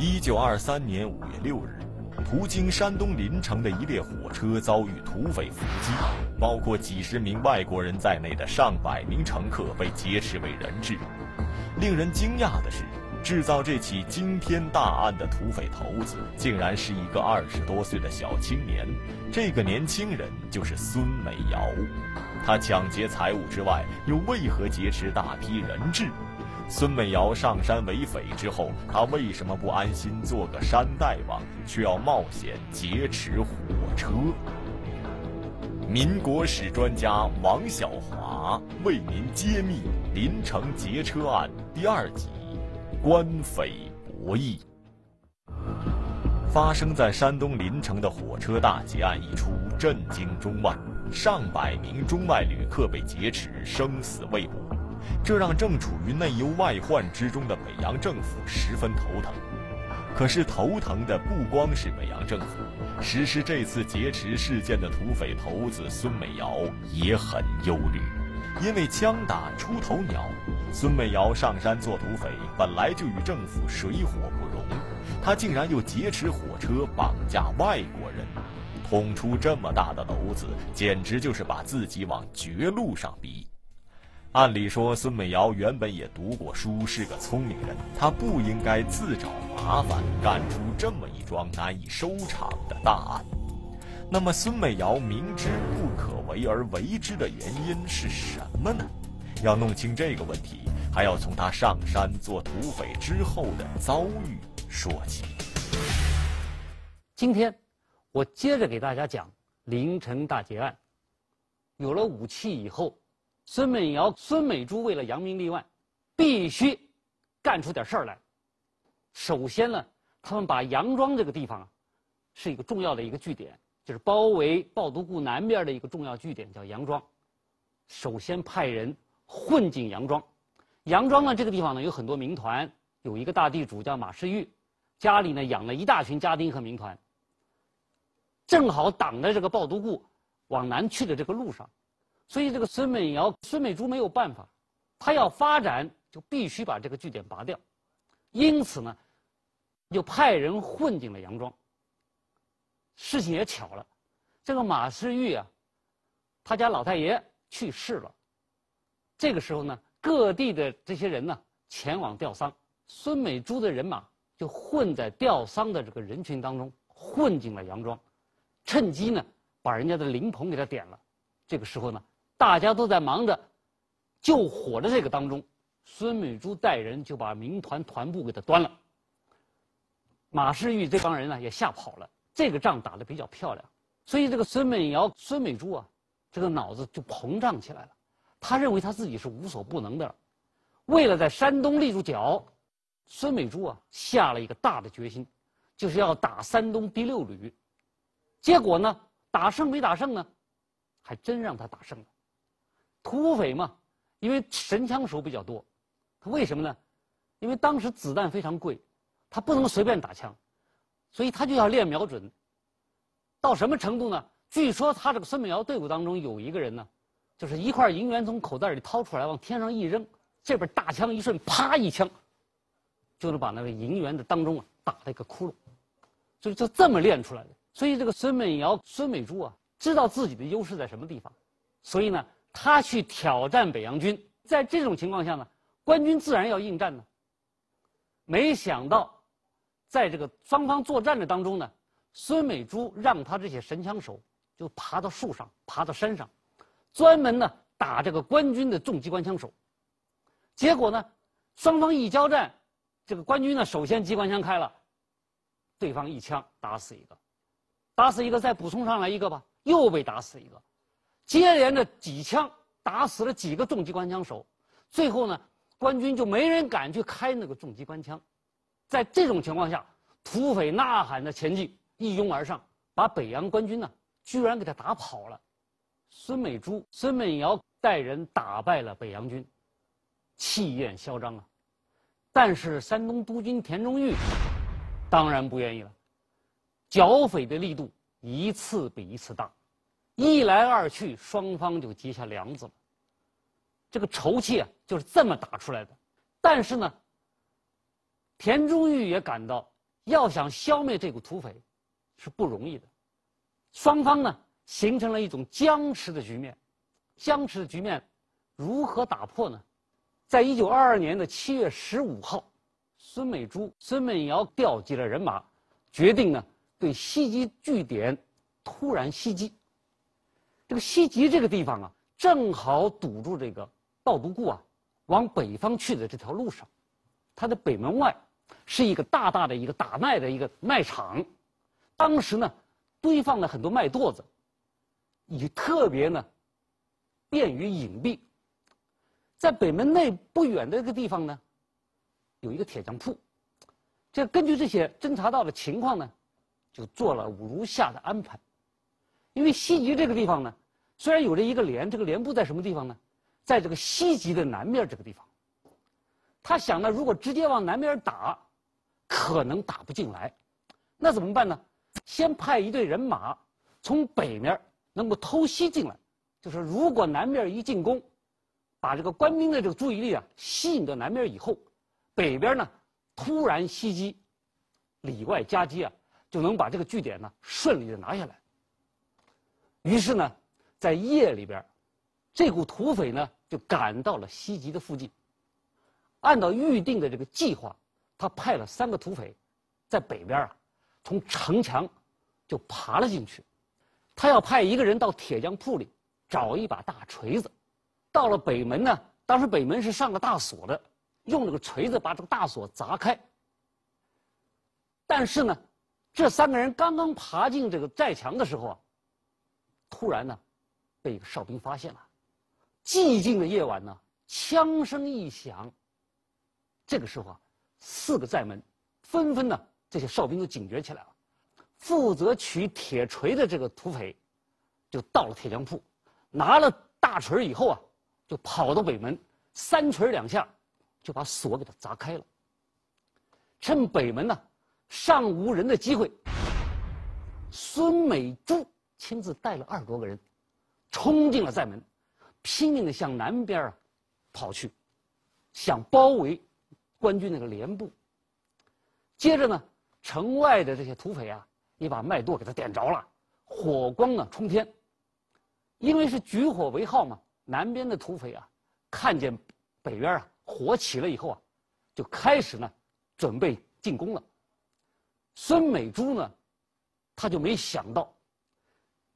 一九二三年五月六日，途经山东临城的一列火车遭遇土匪伏击，包括几十名外国人在内的上百名乘客被劫持为人质。令人惊讶的是，制造这起惊天大案的土匪头子，竟然是一个二十多岁的小青年。这个年轻人就是孙美瑶。他抢劫财物之外，又为何劫持大批人质？孙美瑶上山为匪之后，他为什么不安心做个山大王，却要冒险劫持火车？民国史专家王小华为您揭秘林城劫车案第二集：官匪博弈。发生在山东临城的火车大劫案一出，震惊中外，上百名中外旅客被劫持，生死未卜。这让正处于内忧外患之中的北洋政府十分头疼。可是头疼的不光是北洋政府，实施这次劫持事件的土匪头子孙美瑶也很忧虑。因为枪打出头鸟，孙美瑶上山做土匪本来就与政府水火不容，他竟然又劫持火车绑架外国人，捅出这么大的篓子，简直就是把自己往绝路上逼。按理说，孙美瑶原本也读过书，是个聪明人，她不应该自找麻烦，干出这么一桩难以收场的大案。那么，孙美瑶明知不可为而为之的原因是什么呢？要弄清这个问题，还要从她上山做土匪之后的遭遇说起。今天，我接着给大家讲凌晨大劫案。有了武器以后。孙美瑶、孙美珠为了扬名立万，必须干出点事儿来。首先呢，他们把杨庄这个地方啊，是一个重要的一个据点，就是包围抱犊固南边的一个重要据点，叫杨庄。首先派人混进杨庄。杨庄呢，这个地方呢有很多民团，有一个大地主叫马世玉，家里呢养了一大群家丁和民团，正好挡在这个抱犊固往南去的这个路上。所以这个孙美瑶、孙美珠没有办法，他要发展就必须把这个据点拔掉，因此呢，就派人混进了杨庄。事情也巧了，这个马世玉啊，他家老太爷去世了，这个时候呢，各地的这些人呢前往吊丧，孙美珠的人马就混在吊丧的这个人群当中，混进了杨庄，趁机呢把人家的灵棚给他点了，这个时候呢。大家都在忙着救火的这个当中，孙美珠带人就把民团团部给他端了。马世玉这帮人呢也吓跑了。这个仗打得比较漂亮，所以这个孙美瑶、孙美珠啊，这个脑子就膨胀起来了。他认为他自己是无所不能的了。为了在山东立住脚，孙美珠啊下了一个大的决心，就是要打山东第六旅。结果呢，打胜没打胜呢？还真让他打胜了。土匪嘛，因为神枪手比较多，他为什么呢？因为当时子弹非常贵，他不能随便打枪，所以他就要练瞄准。到什么程度呢？据说他这个孙美瑶队伍当中有一个人呢，就是一块银元从口袋里掏出来往天上一扔，这边大枪一顺，啪一枪，就能把那个银元的当中啊打了一个窟窿，所以就这么练出来的。所以这个孙美瑶、孙美珠啊，知道自己的优势在什么地方，所以呢。他去挑战北洋军，在这种情况下呢，官军自然要应战呢。没想到，在这个双方作战的当中呢，孙美珠让他这些神枪手就爬到树上，爬到山上，专门呢打这个官军的重机关枪手。结果呢，双方一交战，这个官军呢首先机关枪开了，对方一枪打死一个，打死一个再补充上来一个吧，又被打死一个。接连着几枪打死了几个重机关枪手，最后呢，官军就没人敢去开那个重机关枪。在这种情况下，土匪呐喊着前进，一拥而上，把北洋官军呢，居然给他打跑了。孙美珠、孙美瑶带人打败了北洋军，气焰嚣张啊！但是山东督军田中玉当然不愿意了，剿匪的力度一次比一次大。一来二去，双方就结下梁子了。这个仇气啊，就是这么打出来的。但是呢，田中玉也感到要想消灭这股土匪，是不容易的。双方呢，形成了一种僵持的局面。僵持的局面如何打破呢？在一九二二年的七月十五号，孙美珠、孙美瑶调集了人马，决定呢对袭击据点突然袭击。这个西集这个地方啊，正好堵住这个道督固啊往北方去的这条路上。它的北门外是一个大大的一个打麦的一个麦场，当时呢堆放了很多麦垛子，以特别呢便于隐蔽。在北门内不远的这个地方呢，有一个铁匠铺。这根据这些侦查到的情况呢，就做了如下的安排。因为西极这个地方呢，虽然有着一个连，这个连部在什么地方呢？在这个西极的南面这个地方。他想呢，如果直接往南面打，可能打不进来，那怎么办呢？先派一队人马从北面能够偷袭进来，就是如果南面一进攻。把这个官兵的这个注意力啊吸引到南面以后，北边呢突然袭击，里外夹击啊，就能把这个据点呢顺利的拿下来。于是呢，在夜里边，这股土匪呢就赶到了西集的附近。按照预定的这个计划，他派了三个土匪，在北边啊，从城墙就爬了进去。他要派一个人到铁匠铺里找一把大锤子。到了北门呢，当时北门是上了大锁的，用这个锤子把这个大锁砸开。但是呢，这三个人刚刚爬进这个寨墙的时候啊，突然呢，被一个哨兵发现了。寂静的夜晚呢，枪声一响。这个时候啊，四个寨门纷纷呢，这些哨兵都警觉起来了。负责取铁锤的这个土匪，就到了铁匠铺，拿了大锤以后啊。就跑到北门，三锤两下，就把锁给他砸开了。趁北门呢尚无人的机会，孙美珠亲自带了二十多个人，冲进了寨门，拼命的向南边啊跑去，想包围官军那个连部。接着呢，城外的这些土匪啊，也把麦垛给他点着了，火光呢冲天，因为是举火为号嘛。南边的土匪啊，看见北边啊火起了以后啊，就开始呢准备进攻了。孙美珠呢，他就没想到，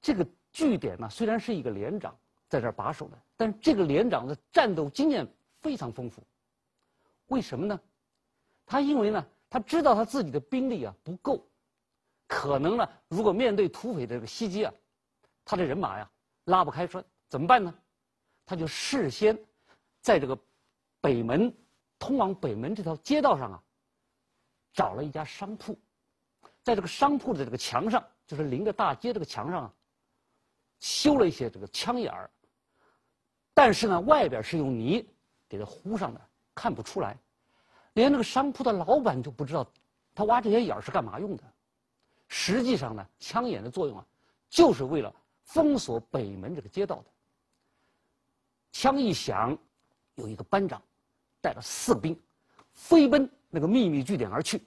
这个据点呢虽然是一个连长在这儿把守的，但是这个连长的战斗经验非常丰富。为什么呢？他因为呢他知道他自己的兵力啊不够，可能呢如果面对土匪的这个袭击啊，他的人马呀拉不开栓，怎么办呢？他就事先，在这个北门通往北门这条街道上啊，找了一家商铺，在这个商铺的这个墙上，就是临着大街这个墙上啊，修了一些这个枪眼儿。但是呢，外边是用泥给它糊上的，看不出来。连那个商铺的老板就不知道，他挖这些眼儿是干嘛用的。实际上呢，枪眼的作用啊，就是为了封锁北门这个街道的。枪一响，有一个班长带了四个兵飞奔那个秘密据点而去。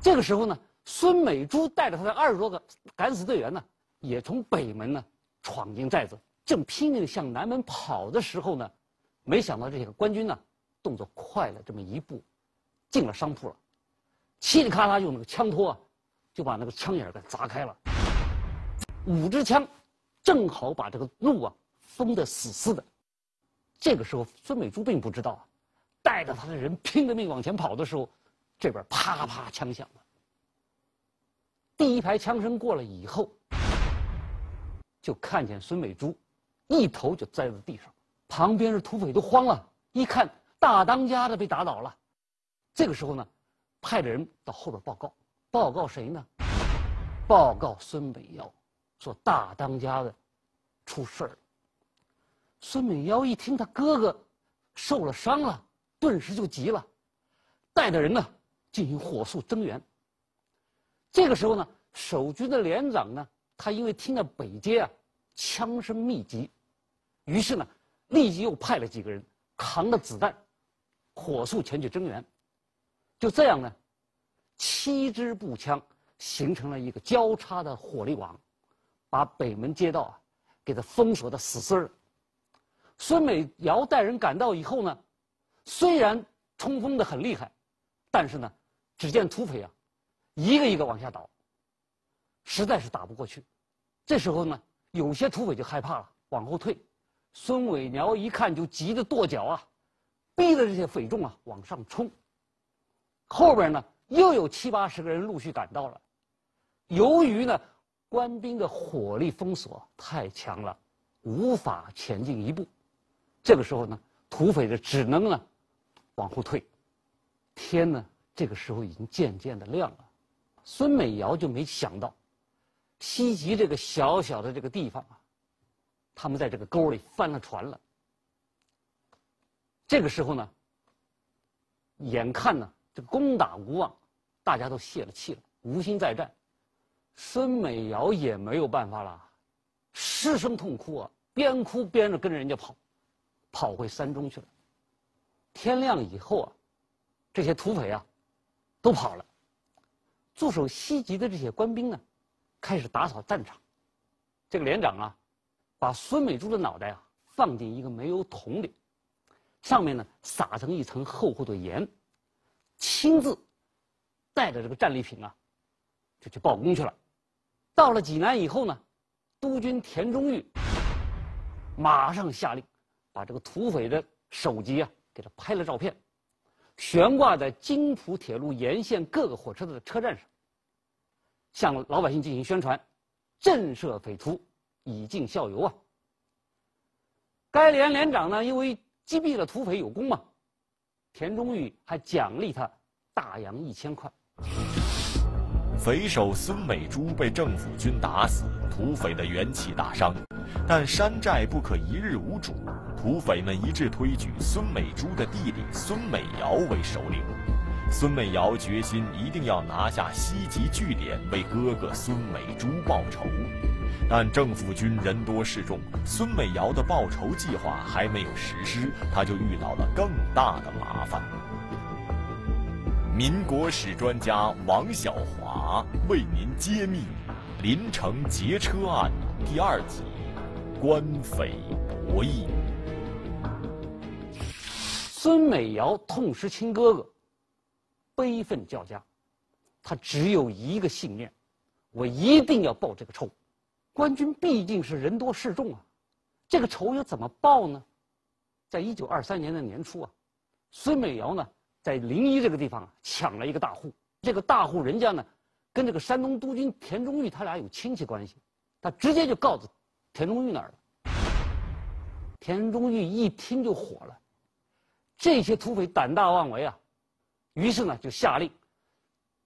这个时候呢，孙美珠带着他的二十多个敢死队员呢，也从北门呢闯进寨子，正拼命向南门跑的时候呢，没想到这些个官军呢动作快了这么一步，进了商铺了，嘁里咔啦用那个枪托啊，就把那个枪眼给砸开了。五支枪正好把这个路啊。封得死死的，这个时候孙美珠并不知道啊，带着他的人拼着命往前跑的时候，这边啪啪枪响了。第一排枪声过了以后，就看见孙美珠一头就栽在地上，旁边的土匪都慌了，一看大当家的被打倒了，这个时候呢，派的人到后边报告，报告谁呢？报告孙美瑶，说大当家的出事儿。孙美瑶一听他哥哥受了伤了，顿时就急了，带着人呢进行火速增援。这个时候呢，守军的连长呢，他因为听到北街啊枪声密集，于是呢立即又派了几个人扛着子弹，火速前去增援。就这样呢，七支步枪形成了一个交叉的火力网，把北门街道啊给它封锁的死死的。孙美瑶带人赶到以后呢，虽然冲锋的很厉害，但是呢，只见土匪啊一个一个往下倒，实在是打不过去。这时候呢，有些土匪就害怕了，往后退。孙伟苗一看就急得跺脚啊，逼着这些匪众啊往上冲。后边呢又有七八十个人陆续赶到了，由于呢官兵的火力封锁太强了，无法前进一步。这个时候呢，土匪的只能呢往后退。天呢这个时候已经渐渐的亮了，孙美瑶就没想到，西集这个小小的这个地方啊。他们在这个沟里翻了船了。这个时候呢，眼看呢这攻打无望，大家都泄了气了，无心再战。孙美瑶也没有办法了，失声痛哭啊，边哭边着跟着人家跑，跑回山中去了。天亮以后啊，这些土匪啊都跑了，驻守西集的这些官兵呢，开始打扫战场。这个连长啊。把孙美珠的脑袋啊放进一个煤油桶里，上面呢撒上一层厚厚的盐，亲自带着这个战利品啊，就去报功去了。到了济南以后呢，督军田中玉马上下令，把这个土匪的首级啊给他拍了照片，悬挂在京浦铁路沿线各个火车的车站上，向老百姓进行宣传，震慑匪徒。以儆效尤啊！该连连长呢，因为击毙了土匪有功嘛，田中玉还奖励他大洋一千块。匪首孙美珠被政府军打死，土匪的元气大伤，但山寨不可一日无主，土匪们一致推举孙美珠的弟弟孙美瑶为首领。孙美瑶决心一定要拿下西集据点，为哥哥孙美珠报仇。但政府军人多势众，孙美瑶的报仇计划还没有实施，他就遇到了更大的麻烦。民国史专家王小华为您揭秘《临城劫车案》第二集：官匪博弈。孙美瑶痛失亲哥哥，悲愤交加，他只有一个信念：我一定要报这个仇。官军毕竟是人多势众啊，这个仇又怎么报呢？在一九二三年的年初啊，孙美瑶呢在临沂这个地方啊抢了一个大户，这个大户人家呢跟这个山东督军田中玉他俩有亲戚关系，他直接就告诉田中玉那儿了。田中玉一听就火了，这些土匪胆大妄为啊，于是呢就下令，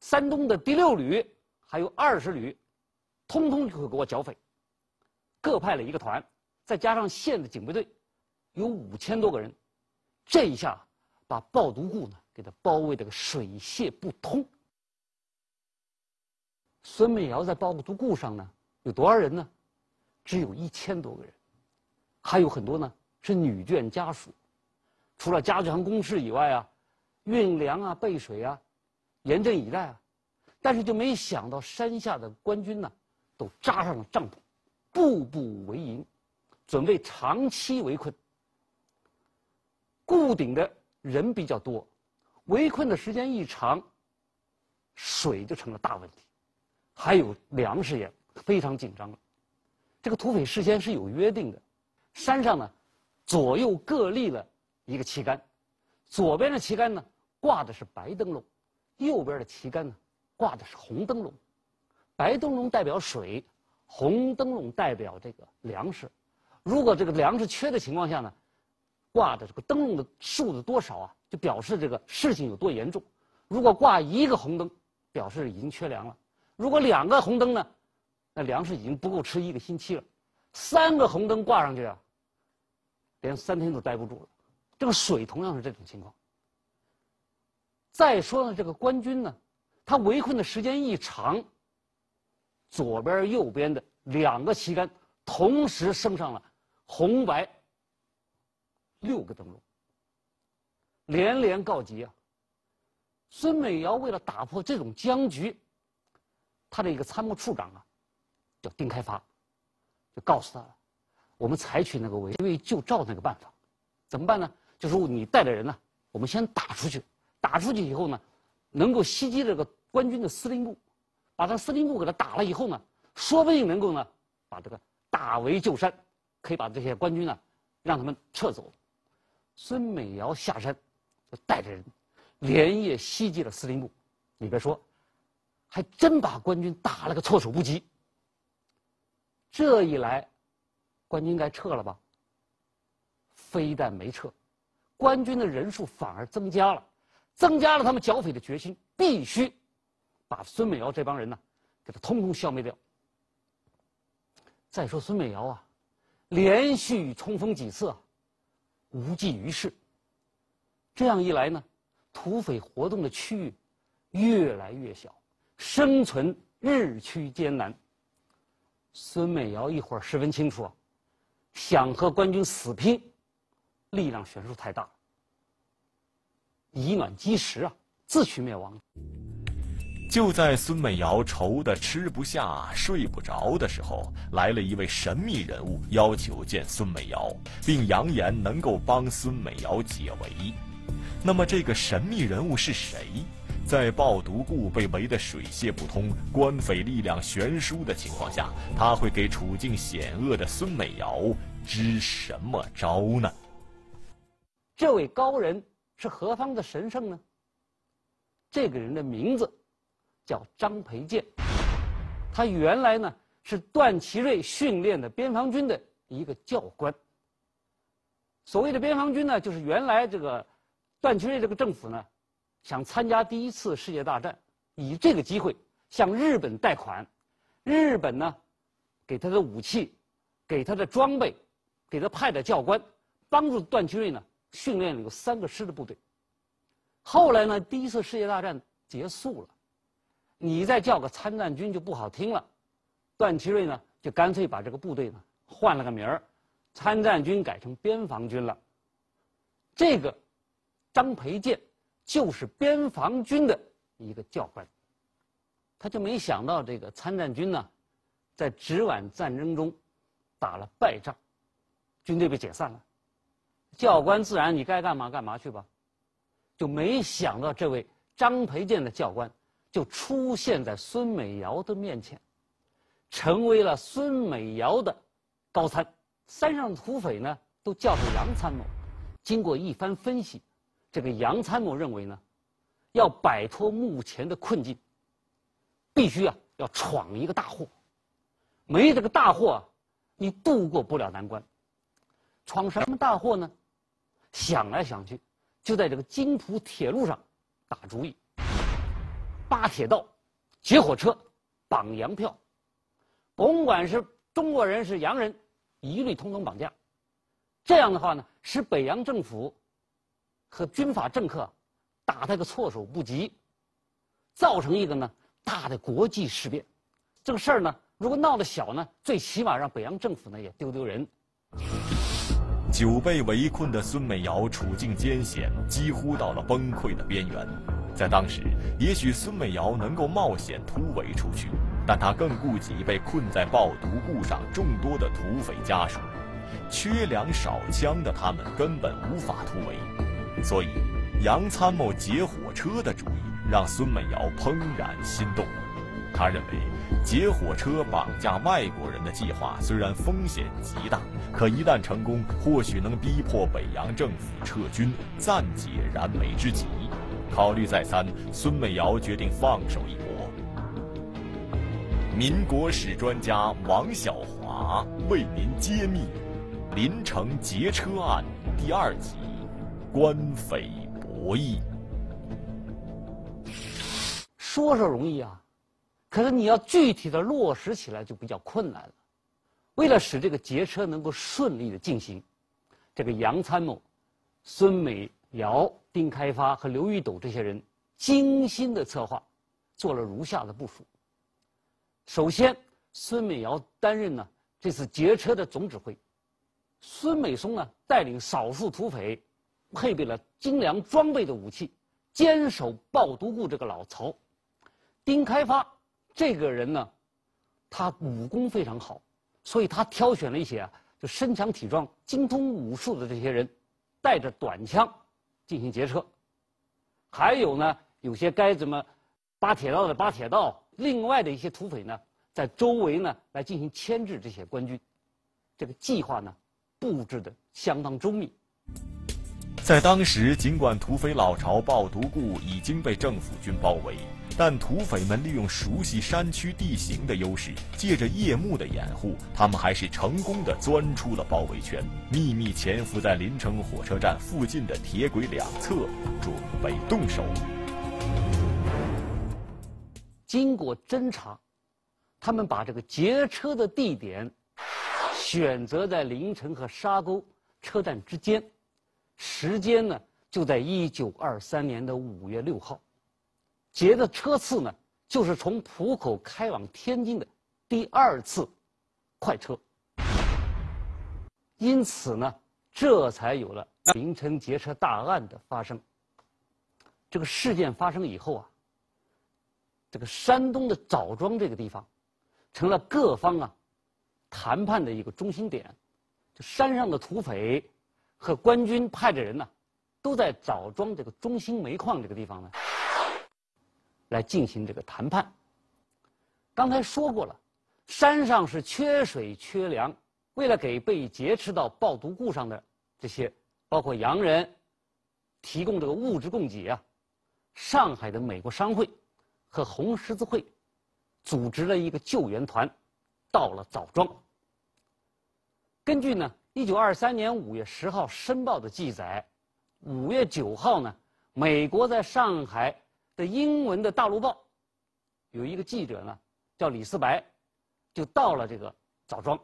山东的第六旅还有二十旅。通通就会给我剿匪，各派了一个团，再加上县的警备队，有五千多个人，这一下把抱毒固呢给他包围的个水泄不通。孙美瑶在抱犊固上呢有多少人呢？只有一千多个人，还有很多呢是女眷家属，除了加强工事以外啊，运粮啊、备水啊，严阵以待啊，但是就没想到山下的官军呢。都扎上了帐篷，步步为营，准备长期围困。固顶的人比较多，围困的时间一长，水就成了大问题，还有粮食也非常紧张了。这个土匪事先是有约定的，山上呢，左右各立了一个旗杆，左边的旗杆呢挂的是白灯笼，右边的旗杆呢挂的是红灯笼。白灯笼代表水，红灯笼代表这个粮食。如果这个粮食缺的情况下呢，挂的这个灯笼的数字多少啊，就表示这个事情有多严重。如果挂一个红灯，表示已经缺粮了；如果两个红灯呢，那粮食已经不够吃一个星期了。三个红灯挂上去啊，连三天都待不住了。这个水同样是这种情况。再说呢，这个官军呢，他围困的时间一长。左边、右边的两个旗杆同时升上了红白六个灯笼，连连告急啊！孙美瑶为了打破这种僵局，他的一个参谋处长啊，叫丁开发，就告诉他了，我们采取那个围魏救赵那个办法，怎么办呢？就是你带的人呢，我们先打出去，打出去以后呢，能够袭击这个官军的司令部，把他司令部给他打了以后呢，说不定能够呢，把这个打围救山，可以把这些官军呢，让他们撤走。孙美瑶下山，就带着人，连夜袭击了司令部。你别说，还真把官军打了个措手不及。这一来，官军该撤了吧？非但没撤，官军的人数反而增加了，增加了他们剿匪的决心，必须把孙美瑶这帮人呢，给他通通消灭掉。再说孙美瑶啊，连续冲锋几次啊。无济于事。这样一来呢，土匪活动的区域越来越小，生存日趋艰难。孙美瑶一会儿十分清楚啊，想和官军死拼，力量悬殊太大，以卵击石啊，自取灭亡。就在孙美瑶愁得吃不下、睡不着的时候，来了一位神秘人物，要求见孙美瑶，并扬言能够帮孙美瑶解围。那么，这个神秘人物是谁？在抱独固被围得水泄不通、官匪力量悬殊的情况下，他会给处境险恶的孙美瑶支什么招呢？这位高人是何方的神圣呢？这个人的名字。叫张培建，他原来呢是段祺瑞训练的边防军的一个教官。所谓的边防军呢，就是原来这个段祺瑞这个政府呢，想参加第一次世界大战，以这个机会向日本贷款，日本呢给他的武器、给他的装备、给他派的教官，帮助段祺瑞呢训练了有三个师的部队。后来呢，第一次世界大战结束了。你再叫个参战军就不好听了，段祺瑞呢就干脆把这个部队呢换了个名儿，参战军改成边防军了。这个张培建就是边防军的一个教官，他就没想到这个参战军呢，在直皖战争中打了败仗，军队被解散了，教官自然你该干嘛干嘛去吧，就没想到这位张培建的教官。就出现在孙美瑶的面前，成为了孙美瑶的高参。山上的土匪呢，都叫他杨参谋。经过一番分析，这个杨参谋认为呢，要摆脱目前的困境，必须啊要闯一个大祸。没这个大祸，你渡过不了难关。闯什么大祸呢？想来想去，就在这个津浦铁路上打主意。扒铁道，劫火车，绑洋票，甭管是中国人是洋人，一律通通绑架。这样的话呢，使北洋政府和军阀政客打他个措手不及，造成一个呢大的国际事变。这个事儿呢，如果闹得小呢，最起码让北洋政府呢也丢丢人。久被围困的孙美瑶处境艰险，几乎到了崩溃的边缘。在当时，也许孙美瑶能够冒险突围出去，但她更顾及被困在抱独固上众多的土匪家属，缺粮少枪的他们根本无法突围。所以，杨参谋劫火车的主意让孙美瑶怦然心动。他认为，劫火车绑架外国人的计划虽然风险极大，可一旦成功，或许能逼迫北洋政府撤军，暂解燃眉之急。考虑再三，孙美瑶决定放手一搏。民国史专家王小华为您揭秘《临城劫车案》第二集：官匪博弈。说说容易啊，可是你要具体的落实起来就比较困难了。为了使这个劫车能够顺利的进行，这个杨参谋、孙美瑶。丁开发和刘玉斗这些人精心的策划，做了如下的部署。首先，孙美瑶担任呢这次劫车的总指挥，孙美松呢带领少数土匪，配备了精良装备的武器，坚守抱独固这个老巢。丁开发这个人呢，他武功非常好，所以他挑选了一些啊，就身强体壮、精通武术的这些人，带着短枪进行劫车。还有呢，有些该怎么扒铁道的扒铁道，另外的一些土匪呢，在周围呢来进行牵制这些官军。这个计划呢，布置的相当周密。在当时，尽管土匪老巢抱独固已经被政府军包围，但土匪们利用熟悉山区地形的优势，借着夜幕的掩护，他们还是成功的钻出了包围圈，秘密潜伏在临城火车站附近的铁轨两侧，准备动手。经过侦查，他们把这个劫车的地点选择在临城和沙沟车站之间。时间呢，就在一九二三年的五月六号，劫的车次呢，就是从浦口开往天津的第二次快车。因此呢，这才有了凌晨劫车大案的发生。这个事件发生以后啊，这个山东的枣庄这个地方，成了各方啊谈判的一个中心点，就山上的土匪。和官军派的人呢，都在枣庄这个中心煤矿这个地方呢，来进行这个谈判。刚才说过了，山上是缺水缺粮，为了给被劫持到抱独固上的这些，包括洋人，提供这个物质供给啊，上海的美国商会和红十字会组织了一个救援团，到了枣庄。根据呢。一九二三年五月十号，《申报》的记载，五月九号呢，美国在上海的英文的《大陆报》有一个记者呢，叫李思白，就到了这个枣庄。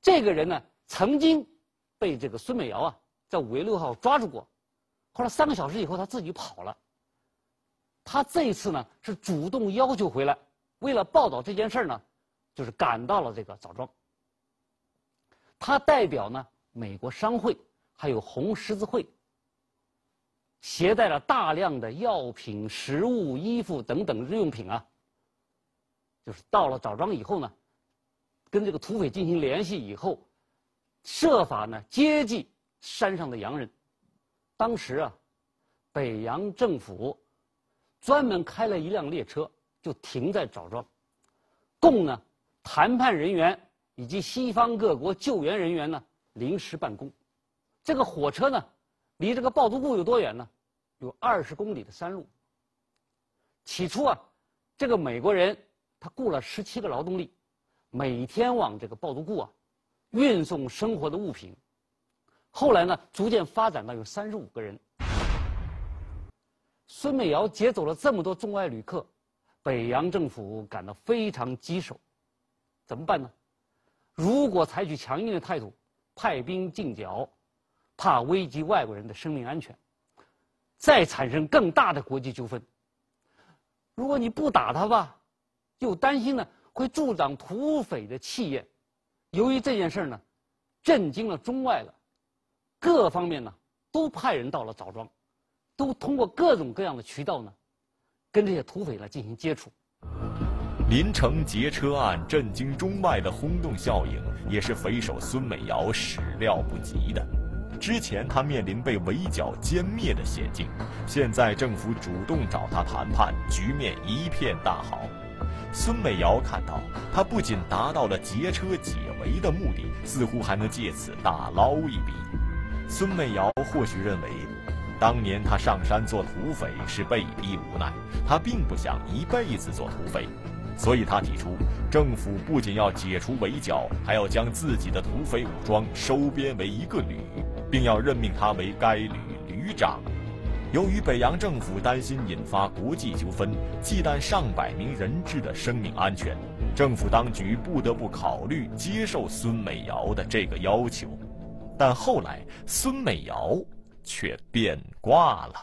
这个人呢，曾经被这个孙美瑶啊，在五月六号抓住过，后来三个小时以后他自己跑了。他这一次呢，是主动要求回来，为了报道这件事呢，就是赶到了这个枣庄。他代表呢美国商会，还有红十字会，携带了大量的药品、食物、衣服等等日用品啊。就是到了枣庄以后呢，跟这个土匪进行联系以后，设法呢接济山上的洋人。当时啊，北洋政府专门开了一辆列车，就停在枣庄，供呢谈判人员。以及西方各国救援人员呢临时办公，这个火车呢离这个抱独固有多远呢？有二十公里的山路。起初啊，这个美国人他雇了十七个劳动力，每天往这个抱独固啊运送生活的物品。后来呢，逐渐发展到有三十五个人。孙美瑶劫走了这么多中外旅客，北洋政府感到非常棘手，怎么办呢？如果采取强硬的态度，派兵进剿，怕危及外国人的生命安全，再产生更大的国际纠纷。如果你不打他吧，又担心呢会助长土匪的气焰。由于这件事呢，震惊了中外了，各方面呢都派人到了枣庄，都通过各种各样的渠道呢，跟这些土匪来进行接触。临城劫车案震惊中外的轰动效应，也是匪首孙美瑶始料不及的。之前他面临被围剿歼灭的险境，现在政府主动找他谈判，局面一片大好。孙美瑶看到，他不仅达到了劫车解围的目的，似乎还能借此大捞一笔。孙美瑶或许认为，当年他上山做土匪是被逼无奈，他并不想一辈子做土匪。所以他提出，政府不仅要解除围剿，还要将自己的土匪武装收编为一个旅，并要任命他为该旅旅长。由于北洋政府担心引发国际纠纷，忌惮上百名人质的生命安全，政府当局不得不考虑接受孙美瑶的这个要求。但后来，孙美瑶却变卦了。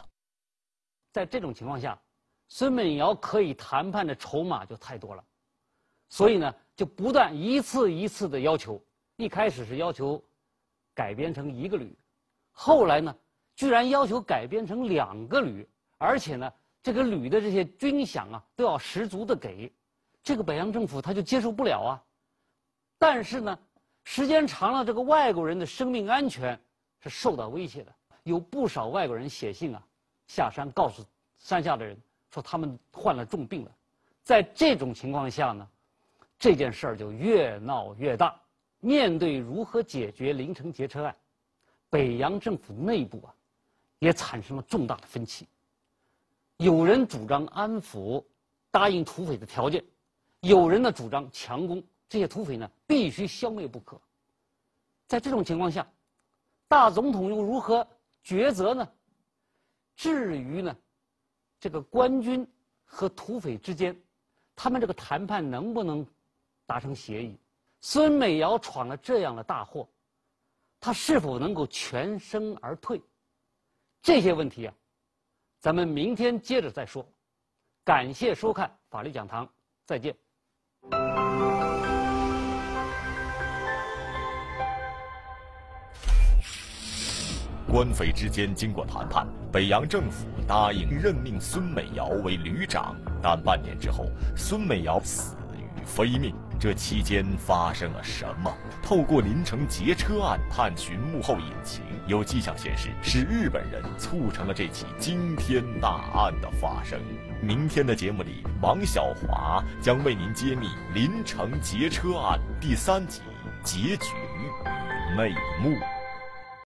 在这种情况下。孙美尧可以谈判的筹码就太多了，所以呢，就不断一次一次的要求。一开始是要求改编成一个旅，后来呢，居然要求改编成两个旅，而且呢，这个旅的这些军饷啊都要十足的给，这个北洋政府他就接受不了啊。但是呢，时间长了，这个外国人的生命安全是受到威胁的。有不少外国人写信啊，下山告诉山下的人说他们患了重病了。在这种情况下呢，这件事儿就越闹越大。面对如何解决临城劫车案，北洋政府内部啊，也产生了重大的分歧。有人主张安抚，答应土匪的条件；有人呢主张强攻，这些土匪呢必须消灭不可。在这种情况下，大总统又如何抉择呢？至于呢，这个官军和土匪之间，他们这个谈判能不能达成协议？孙美瑶闯了这样的大祸，他是否能够全身而退？这些问题啊，咱们明天接着再说。感谢收看法律讲堂，再见。官匪之间经过谈判，北洋政府答应任命孙美瑶为旅长，但半年之后，孙美瑶死于非命。这期间发生了什么？透过林城劫车案探寻幕后隐情，有迹象显示是日本人促成了这起惊天大案的发生。明天的节目里，王小华将为您揭秘林城劫车案第三集结局与内幕。